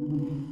Mm-hmm.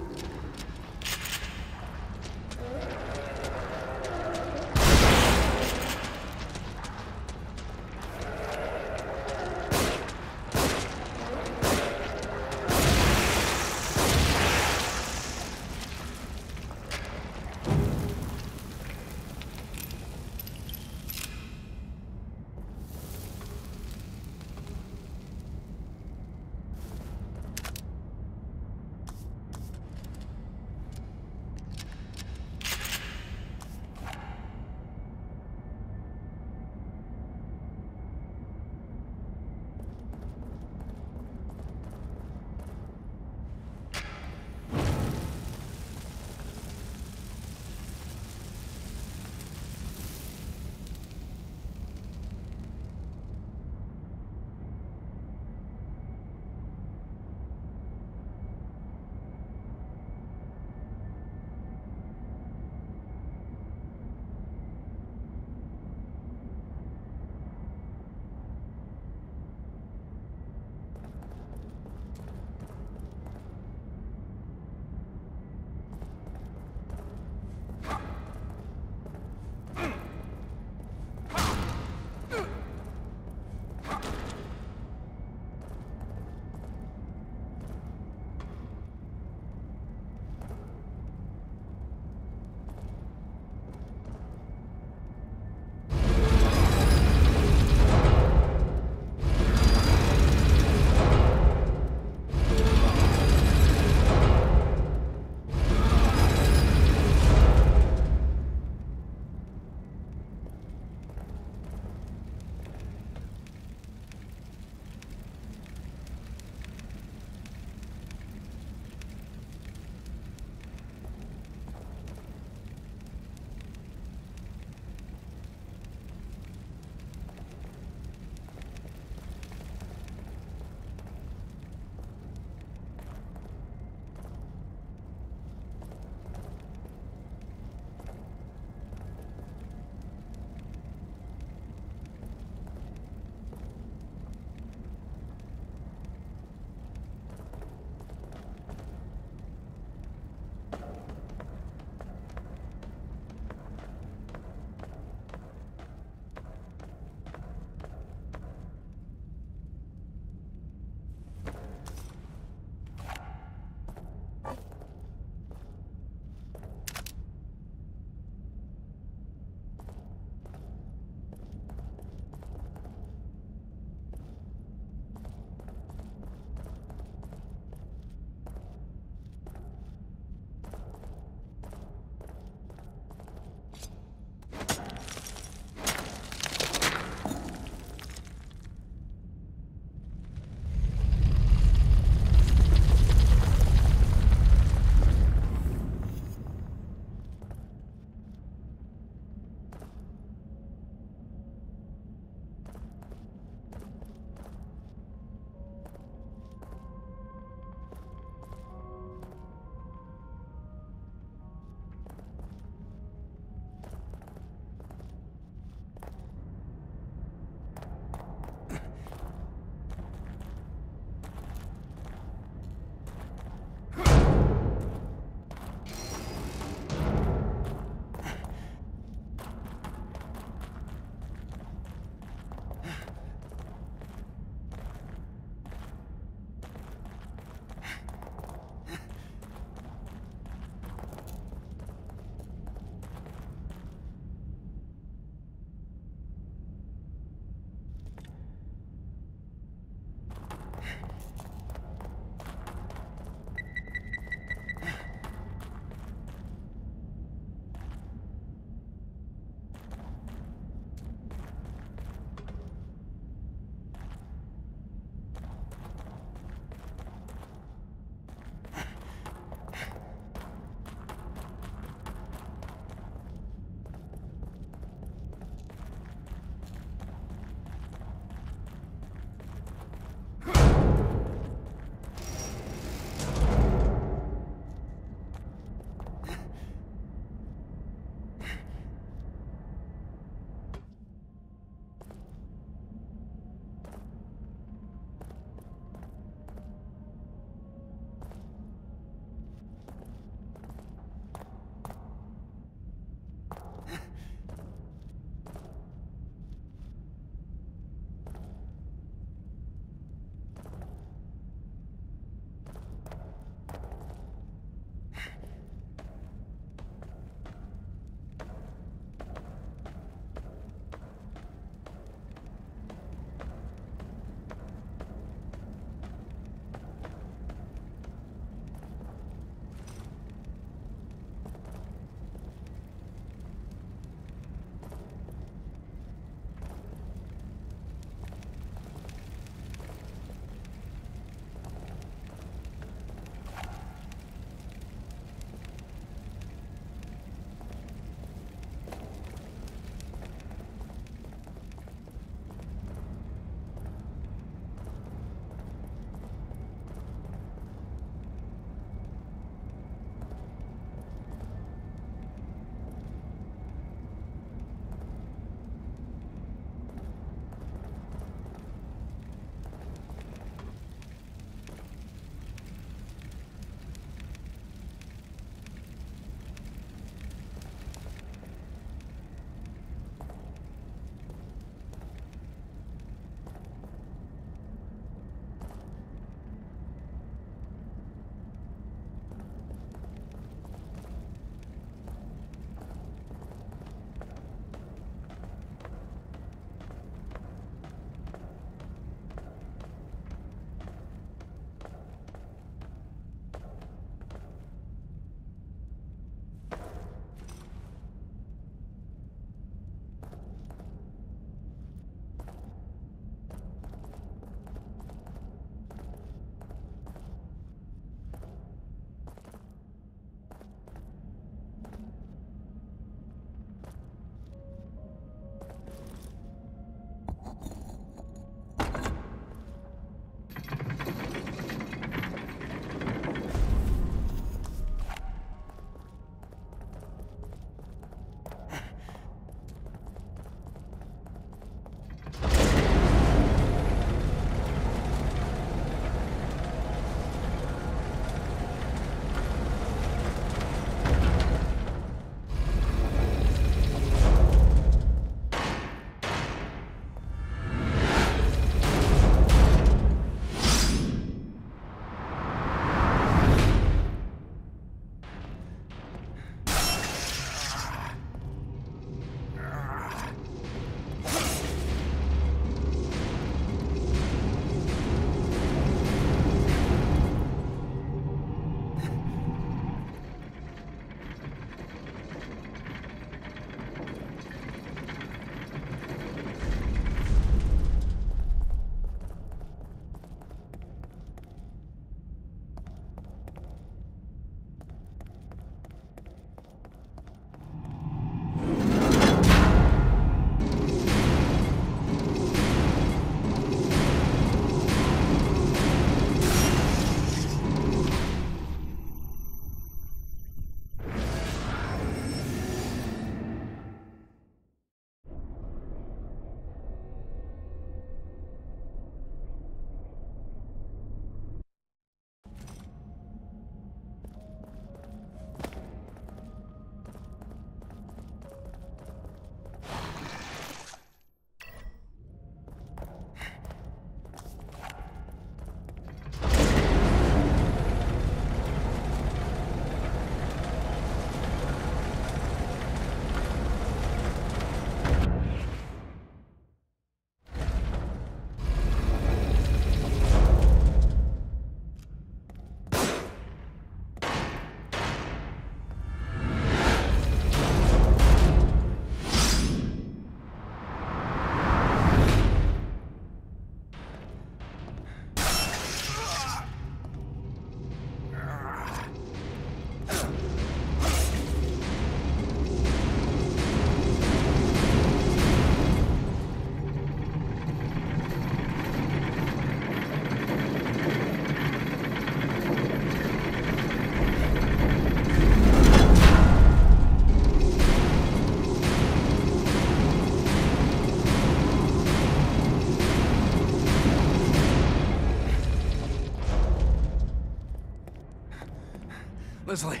Leslie,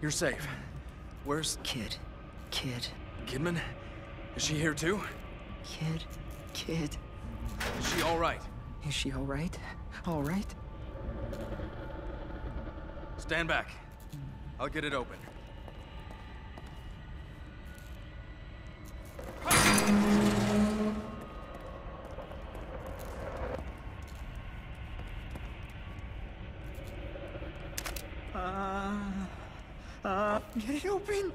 you're safe. Where's Kid. Kid. Kidman? Is she here too? Kid. Kid. Is she all right? Is she all right? All right? Stand back. I'll get it open. Get it open!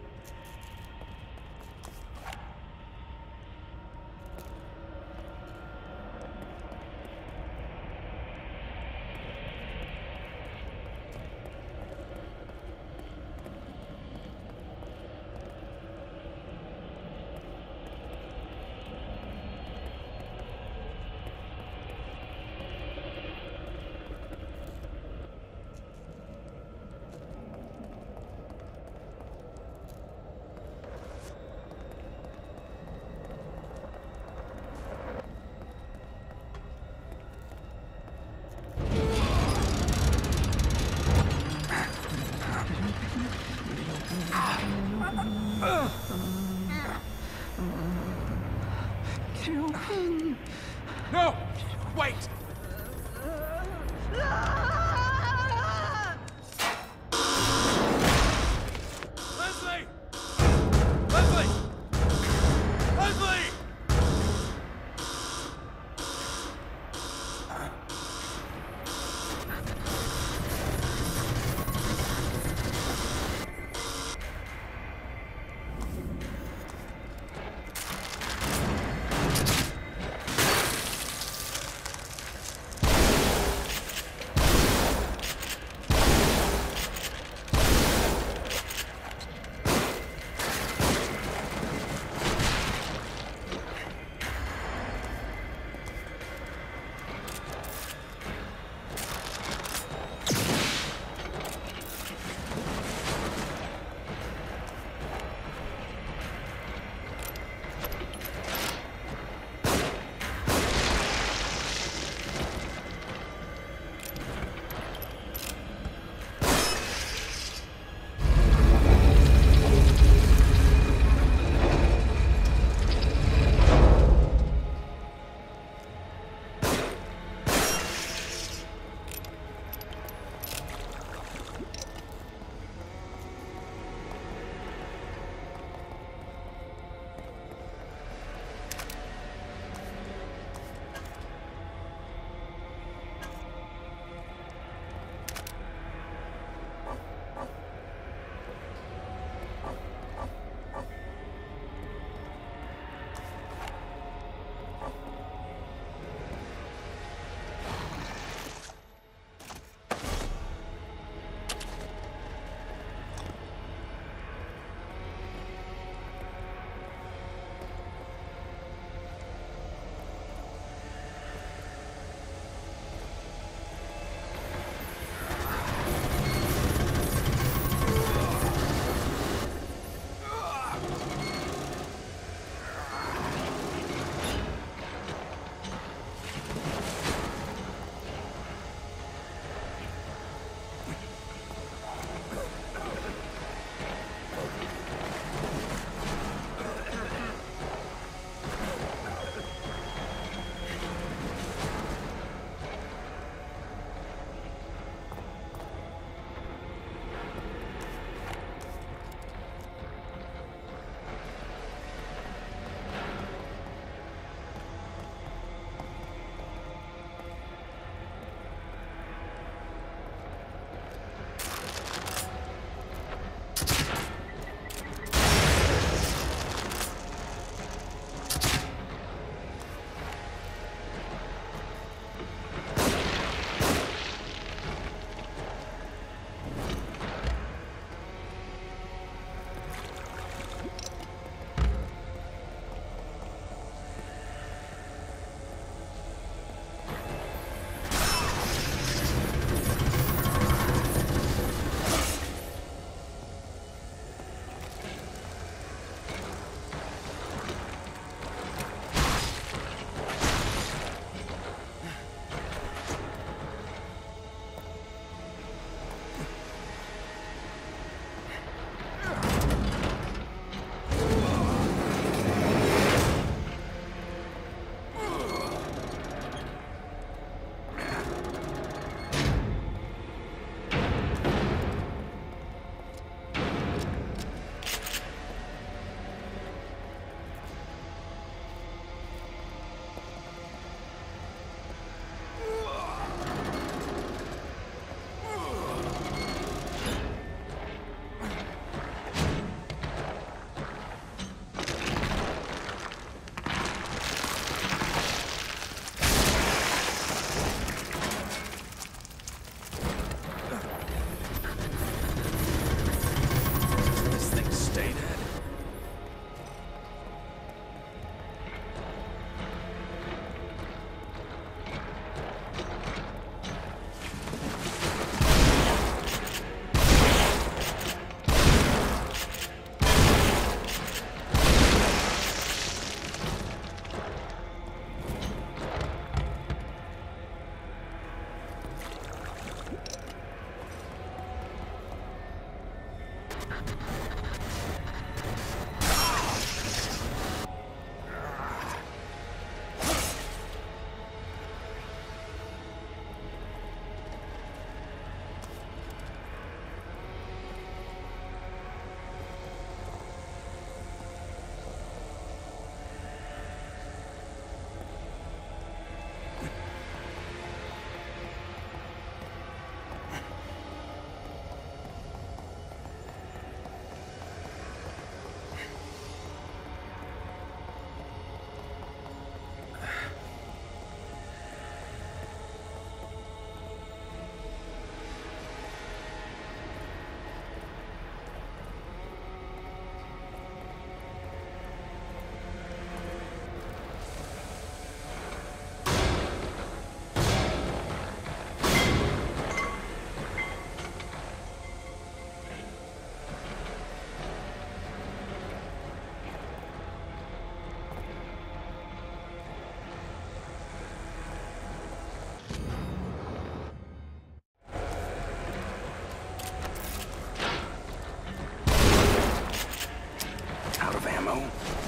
ammo.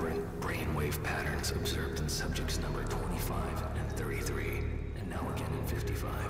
vibrant brainwave patterns observed in subjects number 25 and 33, and now again in 55.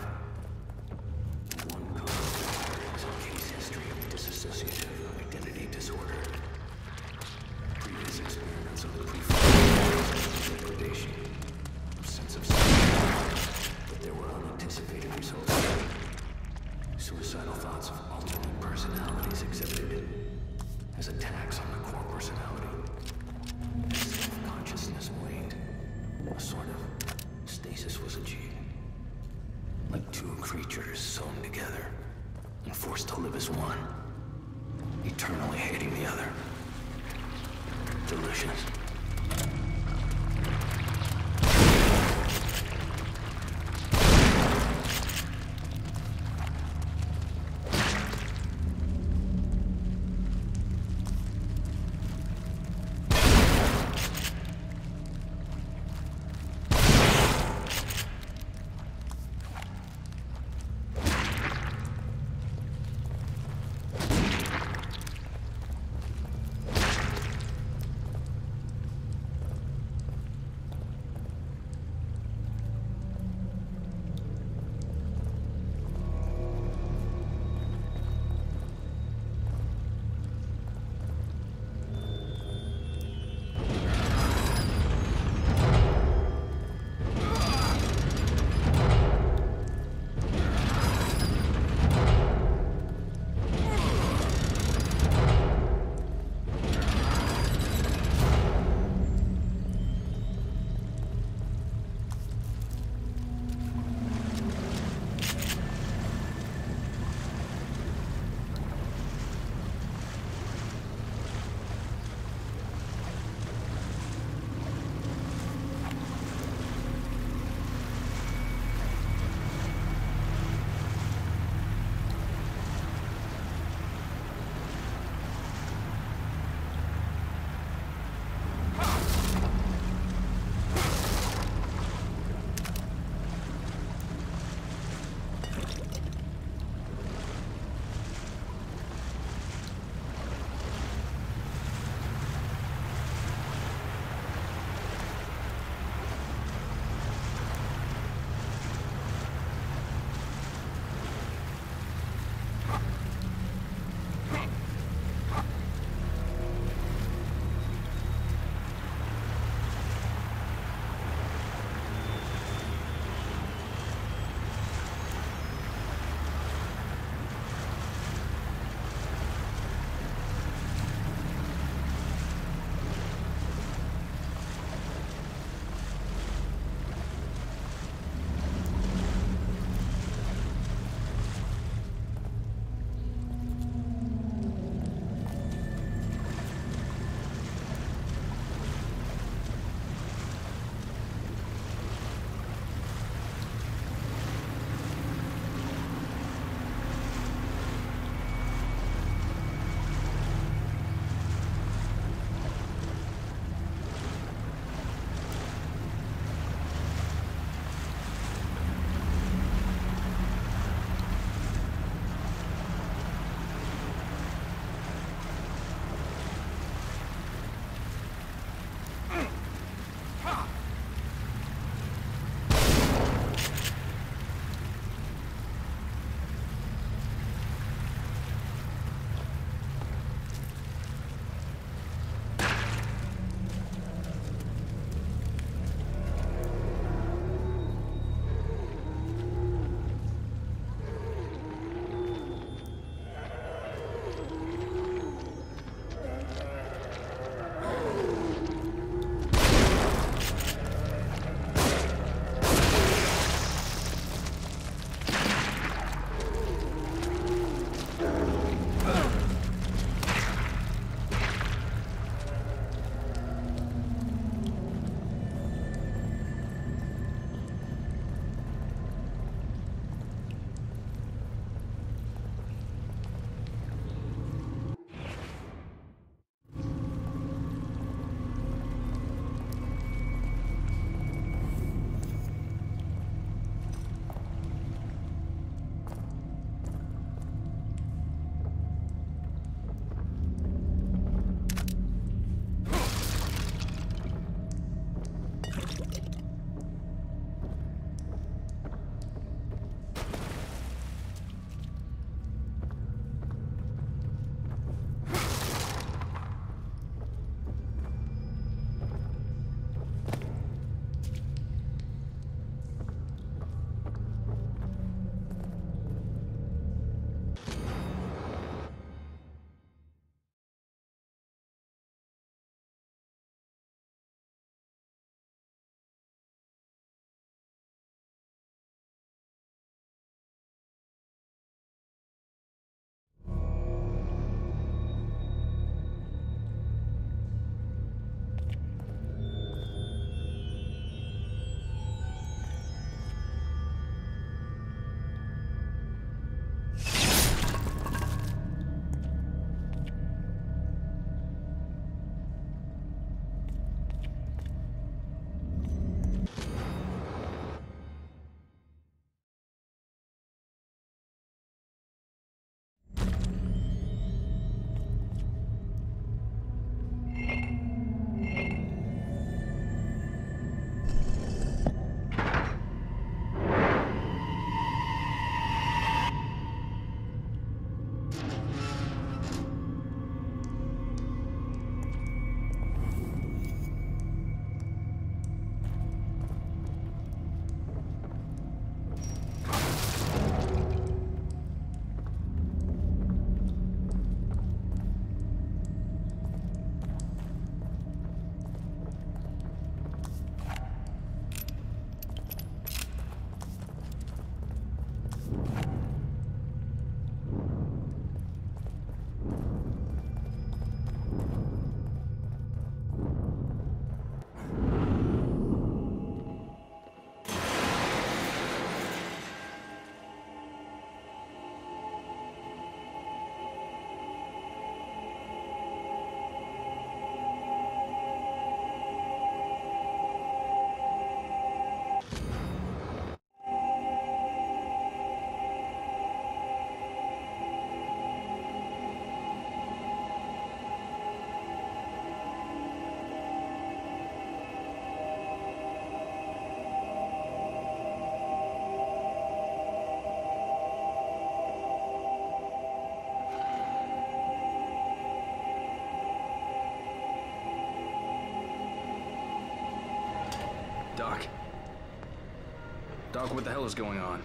Doc, what the hell is going on?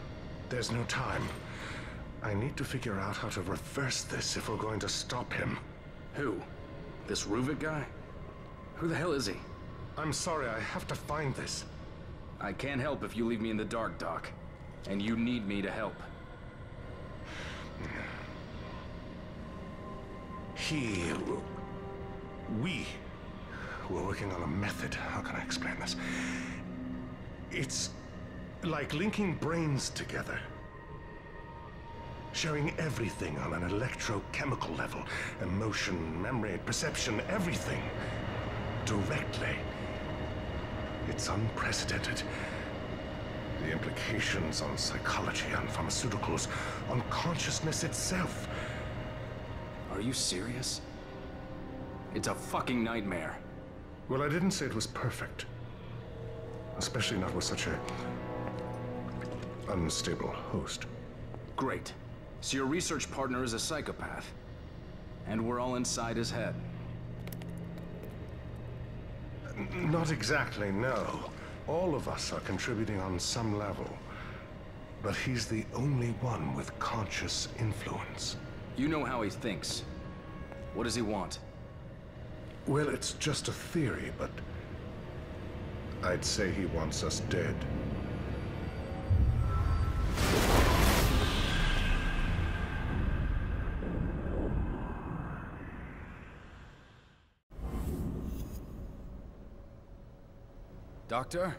There's no time. I need to figure out how to reverse this if we're going to stop him. Who? This Ruvik guy? Who the hell is he? I'm sorry, I have to find this. I can't help if you leave me in the dark, Doc. And you need me to help. He. We. We're working on a method. How can I explain this? It's like linking brains together. Sharing everything on an electrochemical level emotion, memory, perception, everything. Directly. It's unprecedented. The implications on psychology, on pharmaceuticals, on consciousness itself. Are you serious? It's a fucking nightmare. Well, I didn't say it was perfect. Especially not with such a unstable host. Great. So your research partner is a psychopath. And we're all inside his head. Not exactly, no. All of us are contributing on some level. But he's the only one with conscious influence. You know how he thinks. What does he want? Well, it's just a theory, but I'd say he wants us dead. Doctor?